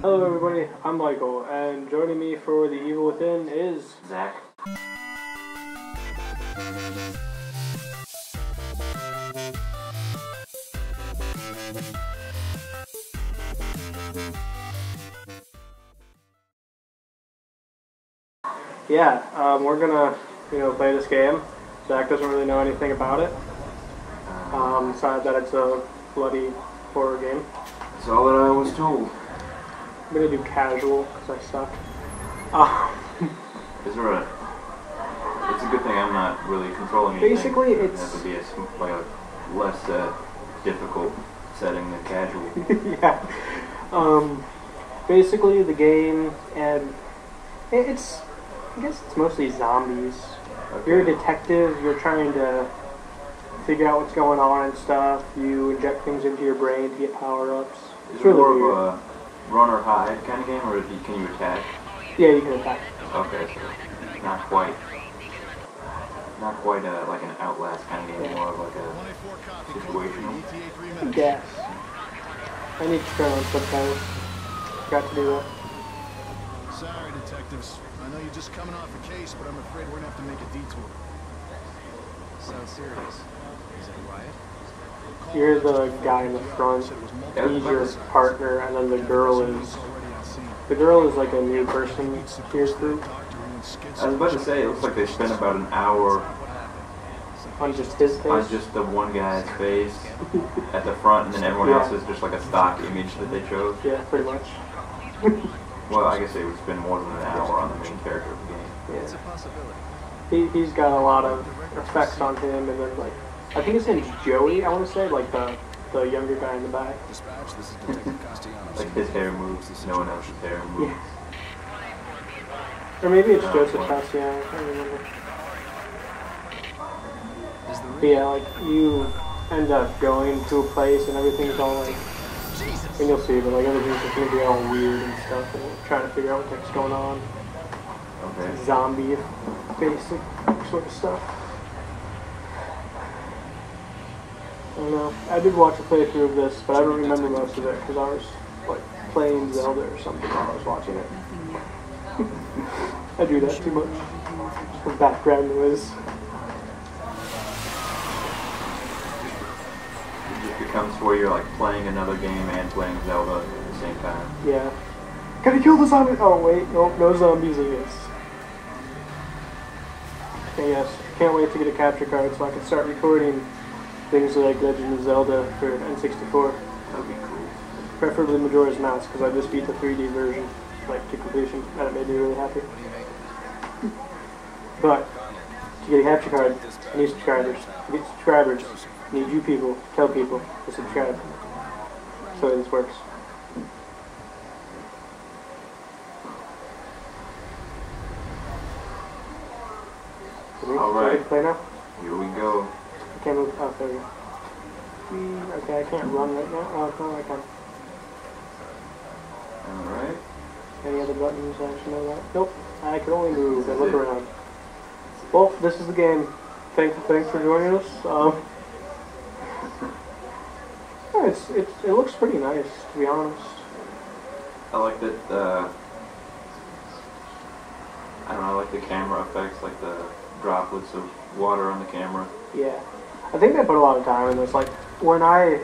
Hello, everybody. I'm Michael, and joining me for The Evil Within is Zach. yeah. Um, we're gonna, you know, play this game. Zach doesn't really know anything about it. Um, besides that, it's a bloody horror game. That's all that I was told. I'm gonna do casual because I suck. Uh, Is there a? It's a good thing I'm not really controlling anything. Basically, It it's- be a like a less uh, difficult setting than casual. yeah. Um, basically, the game, and it- it's, I guess it's mostly zombies. You're a detective. You're trying to figure out what's going on and stuff. You inject things into your brain to get power ups. Is It's it really more weird. of a run or hide kind of game, or do you- can you attack? Yeah, you can attack. Okay, so not quite, not quite a, like an Outlast kind of game, more of like a situational. I guess. I need to turn on subtitles. Got to do that. Sorry, detectives. I know you're just coming off a case, but I'm afraid we're gonna have to make a detour. Sounds serious. Is it a riot? You're the guy in the front. Yeah, He's your partner, and then the girl is already on scene. the girl is like a new person to your group I was about to say, it looks like they spent about an hour on just his face. on just the one guy's face at the front, and then everyone Yeah. else is just like a stock image that they chose. Yeah, pretty much. Well, I guess they would spend more than an hour on the main character of the game. Yeah. It's Yeah. a possibility. He, he's got a lot of effects on him, and then like, I think his name's Joey. I want to say like the the younger guy in the back. Dispatch, this is Detective Castellanos. Like his hair moves, no one else's hair moves. Yeah. Or maybe it's Oh, Joseph what? Cassiano. I can't remember. Is the But yeah, like you end up going to a place and everything's all like, Jesus. and you'll see, but like everything's just gonna be all weird and stuff, and you're trying to figure out what the heck's going on. Okay. Zombie, basic sort of stuff. I don't know. I did watch a playthrough of this, but I don't remember most of it because I was like playing Zelda or something while I was watching it. I do that too much. For background noise. It just becomes where you're like playing another game and playing Zelda at the same time. Yeah. Can I kill the zombie. Oh wait, nope, no zombies in this. Okay, yes, can't wait to get a capture card so I can start recording things like Legend of Zelda for N64. That'd be cool. Preferably Majora's Mask because I just beat the 3D version, like to completion, and it made me really happy. But to get a capture card, I need subscribers. To get subscribers, I need you people, tell people to subscribe. So this works. Can we- All can we right. Play now? Here we go. I can't move. Oh, there we go. Mm, Okay, I can't run right now. Oh, no, I can. Alright. Any other buttons I should know that? Nope. I can only move and look around. Well, this is the game. Thanks, thanks for joining us. Um, yeah, it's, it's, it looks pretty nice, to be honest. I like that, uh, I don't know, I like the camera effects, like the droplets of water on the camera. Yeah. I think they put a lot of time in this. Like, when I,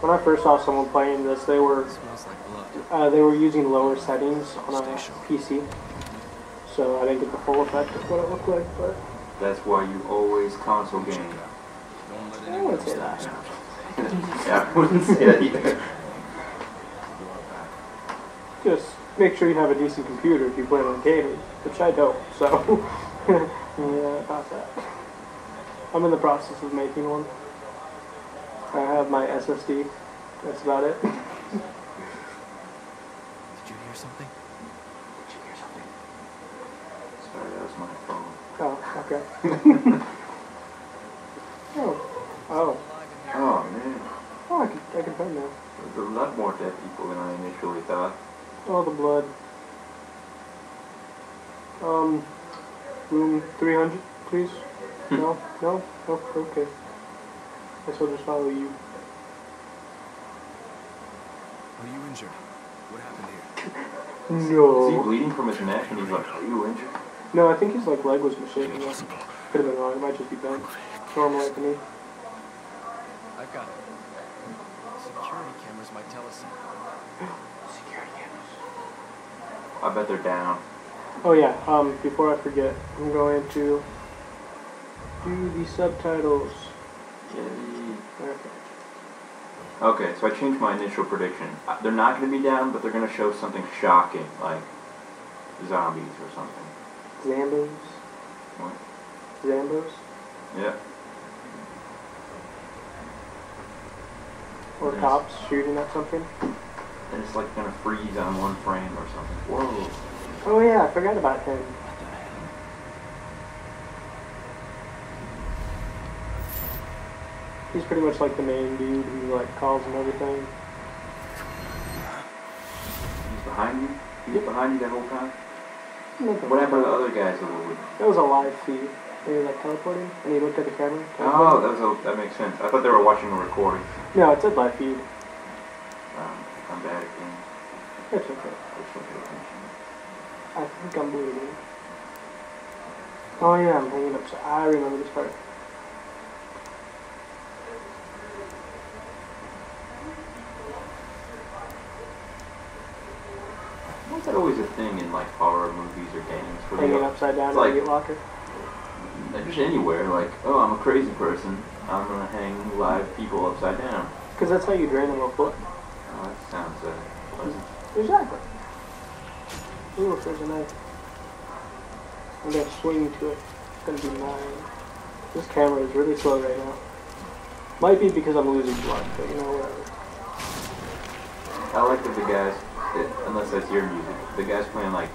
when I first saw someone playing this, they were, like uh, they were using lower settings on a PC. So I didn't get the full effect of what it looked like, but That's why you always console game. Don't let I wouldn't say that. yeah, I wouldn't say that either. Just make sure you have a decent computer if you plan on gaming, which I don't, so yeah, about that. I'm in the process of making one. I have my SSD. That's about it. Did you hear something? Did you hear something? Sorry, that was my phone. Oh, okay. oh, oh, Oh man, oh! I can, I can find now. there's a lot more dead people than I initially thought. Oh, the blood. Um, room 300, please. No, no, no, okay. Guess I'll just follow you. Are you injured? What happened here? Is he bleeding from his neck and he's like, are you injured? No, I think his like leg was misshapen. though. Could have been wrong. It might just be bent. Normal like me. I've got it. Security cameras might tell us something. Security cameras. I bet they're down. Oh yeah. Um, before I forget, I'm going to do the subtitles. Okay. Okay, so I changed my initial prediction. Uh, They're not going to be down, but they're going to show something shocking, like zombies or something. Zambos. What? Zambos. Yeah. Or cops shooting at something. And it's like going to freeze on one frame or something. Whoa. Oh yeah, I forgot about him. He's pretty much like the main dude who like calls and everything. He's behind you? He was behind you that whole time? Nothing. What happened to the other guys that were with That was a live feed. He was like teleporting, and he looked at the camera. Oh, that, was a, that makes sense. I thought they were watching a recording. No, it said live feed. Um, I'm bad at games. It's okay. I just don't pay attention. I think I'm bleeding. Oh yeah, I'm hanging upside. I remember this part. Is that always a thing in like horror movies or games? Where Hanging upside down in like- gate locker. just anywhere, like, oh, I'm a crazy person. I'm gonna hang live people upside down. Because that's how you drain them of blood. Oh, that sounds uh, pleasant. Exactly. Ooh, if there's a knife. I'm gonna swing to it. It's gonna be mine. This camera is really slow right now. Might be because I'm losing blood, but you know, whatever. I like that the guys, that, unless that's your music, the guys playing like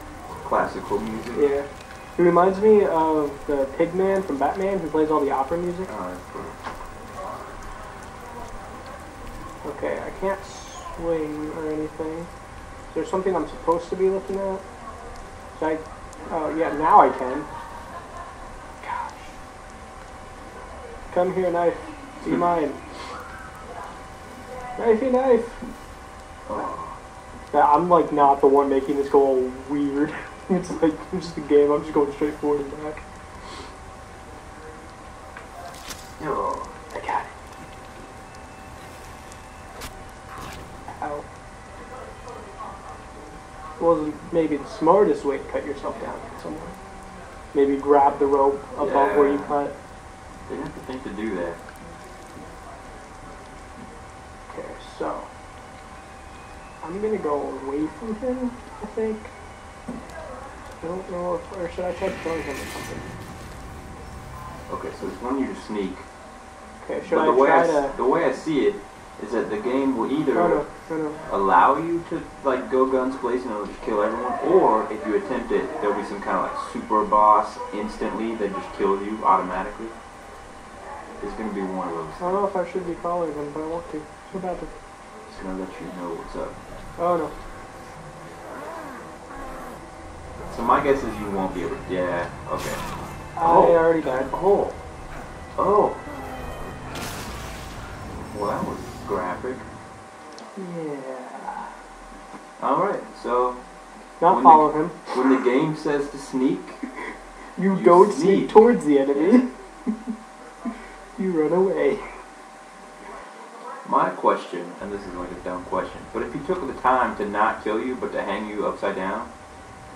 classical music. Yeah. He reminds me of the Pigman from Batman who plays all the opera music. Oh, cool. Okay, I can't swing or anything. Is there something I'm supposed to be looking at? Should I? Oh, yeah, now I can. Gosh. Come here, knife. Be mine. Knifey knife. Oh, I'm like not the one making this go all weird. it's like it's just a game. I'm just going straight forward and back. oh. I got it. Ow. Wasn't maybe the smartest way to cut yourself down somewhere. Maybe grab the rope above where you Yeah. cut. They have to think to do that. Okay, so I'm gonna go away from him. I think. I don't know if, or should I try to throwing him or something? Okay, so it's one you just sneak. Okay, should but I the way try I, to? the way I see it is that the game will either No, no, no, no. allow you to like go guns blazing and just kill everyone, or if you attempt it, there'll be some kind of like super boss instantly that just kills you automatically. It's gonna be one of those. I don't know if I should be calling him, but I want to. So bad to. It's gonna let you know what's up. Oh no. So my guess is you won't be able. to... Yeah. Okay. I Oh. already died. Oh. Oh. Well, that was graphic. Yeah. All right. So Not follow him. when the game says to sneak, You, You don't sneak. sneak towards the enemy. you run away. My question, and this is like a dumb question, but if he took the time to not kill you but to hang you upside down,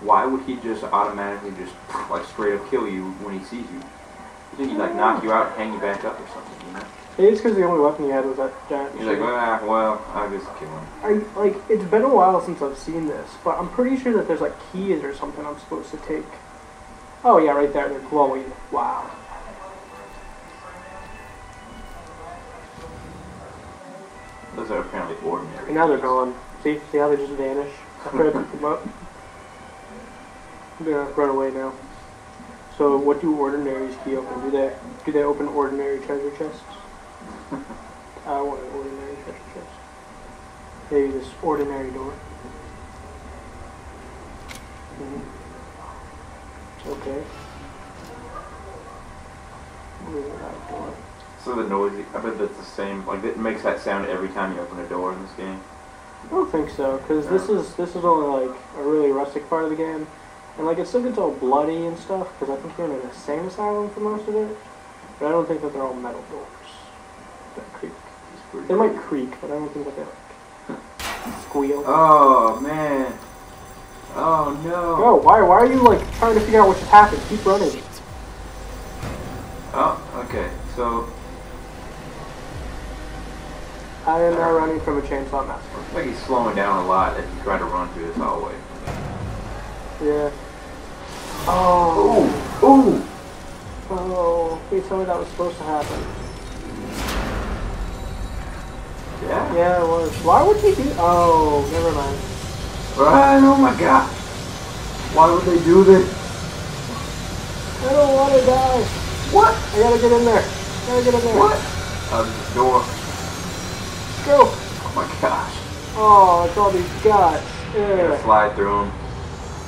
why would he just automatically just like straight up kill you when he sees you? You think he'd like knock you out, and hang you back up or something, you know? It's because the only weapon he had was that giant He's like, machine. ah, well, I'll just kill him. I like it's been a while since I've seen this, but I'm pretty sure that there's like keys or something I'm supposed to take. Oh yeah, right there. They're glowing. Wow. Those are apparently ordinary. And now they're gone. See, see how they just vanish I pick them up. Gonna run away now. So, what do ordinaries key open? Do they do they open ordinary treasure chests? I want an ordinary treasure chest. Maybe this ordinary door. Mhm. Okay. Where's that door? So the noisy, I bet that's the same, like it makes that sound every time you open a door in this game. I don't think so, because this is this is only like a really rustic part of the game, and like it still gets all bloody and stuff. Because I think you're in an insane asylum for most of it, but I don't think that they're all metal doors that creak. They might creak, but I don't think that they like squeal. Oh man. Oh no. Oh, why why are you like trying to figure out what just happened? Keep running. Oh, okay. So I am now running from a chainsaw massacre. looks like he's slowing down a lot as he tried to run through this hallway. Yeah. Oh. oh. Ooh. Oh. Please tell me that was supposed to happen. Yeah. Yeah, it was. Why would he do? Oh, never mind. Right. Oh my god. Why would they do this? I don't want to die. What? I gotta get in there. I gotta get in there. What? Out of the door. Go. Oh my gosh. Oh, it's all these. Gotta Yeah. slide through them.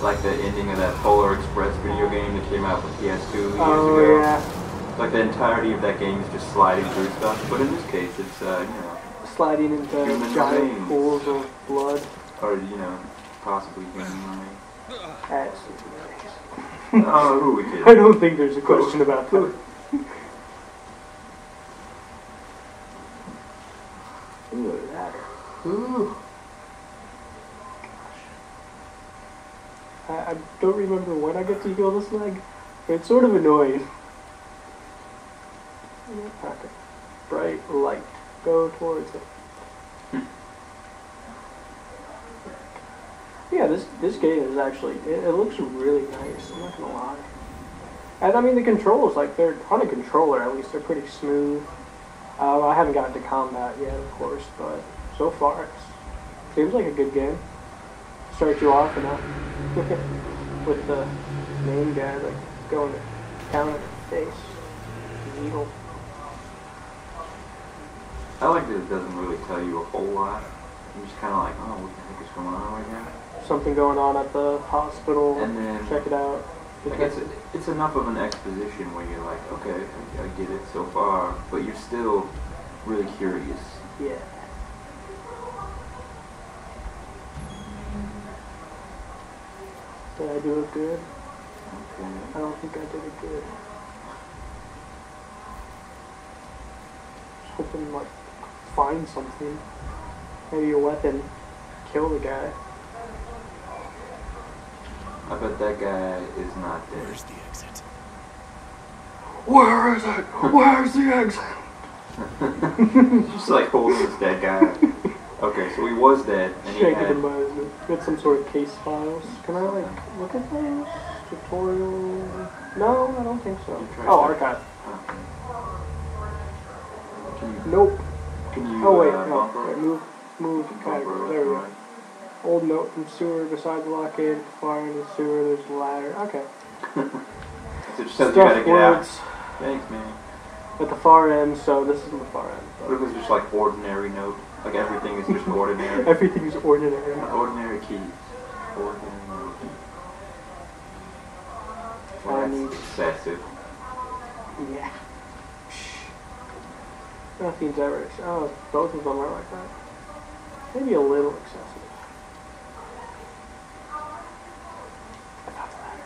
Like the ending of that Polar Express video game that came out for PS2 years Oh ago. yeah. Like the entirety of that game is just sliding through stuff. But in this case, it's uh, you know, Sliding into giant pools of blood. or you know, possibly human remains. That's Oh, who we I don't think there's a question about that. Ooh, look at that. Ooh. I, I don't remember when I get to heal this leg, it's sort of annoying. Okay. Bright light. Go towards it. Yeah, this this game is actually it, it looks really nice. I'm not gonna lie. And I mean the controls, like they're on a controller at least, they're pretty smooth. Uh, I haven't gotten to combat yet, of course, but so far it seems like a good game. Start you off and out with the main guy like going down at the face, needle. I like that it doesn't really tell you a whole lot. You're just kind of like, oh, what the heck is going on right now? Something going on at the hospital. And then check it out. Like it's, it's enough of an exposition where you're like, okay, I, I get it so far, but you're still really curious. Yeah. Did I do it good? Okay. I don't think I did it good. Just hoping like find something. Maybe a weapon. Kill the guy. I bet that guy is not dead. Where's the exit? Where is it? Where's the exit? just like holding this dead guy. Okay, so he was dead, and he Shaking had. him by his Get some sort of case files. Can I like look at those? Tutorial? No, I don't think so. Oh, archive. Can you, Nope. can you Oh wait, uh, no. Wait, move, move category. There we go. Old note from sewer beside the blockade. Fire in the sewer. There's a ladder. Okay. So just you gotta get out. words Thanks, man. at the far end. So this isn't the far end. What if it was just like ordinary note? Like everything is just ordinary. Everything is ordinary. ordinary keys. Ordinary note. Well, I that's excessive. Yeah. Nothing's ever. ex- Oh, both of them are like that. Maybe a little excessive. I ladder.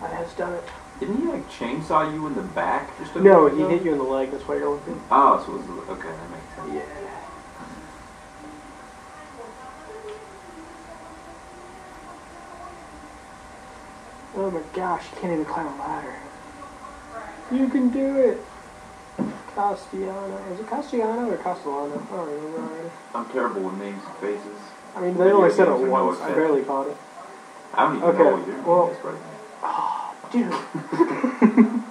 That has done it. Didn't he like chainsaw you in the back just a No, he hit you in the leg. That's why you're looking. Oh, so it was okay. That makes sense. Yeah. Oh my gosh, you can't even climb a ladder. You can do it! Castellano. Is it Castellano or Castellano? I don't remember already. I'm terrible with names and faces. I mean, they only said it Video games are no once. I barely caught it. I don't even Okay, know what you're well- doing this right now. Dude.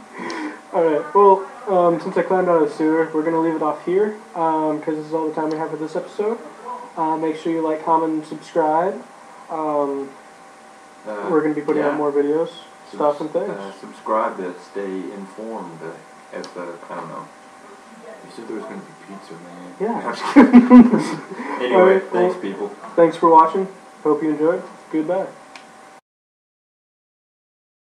Alright, well, um, since I climbed out of the sewer, we're going to leave it off here because this is all the time we have for this episode. Uh, make sure you like, comment, and subscribe. Um, Uh, we're going to be putting yeah. out more videos, Subs- stuff, and things. Uh, subscribe to stay informed uh, as the, I don't know. You said there was going to be pizza, man. Yeah. I'm anyway, Alright, thanks, well- people. Thanks for watching. Hope you enjoyed. Goodbye.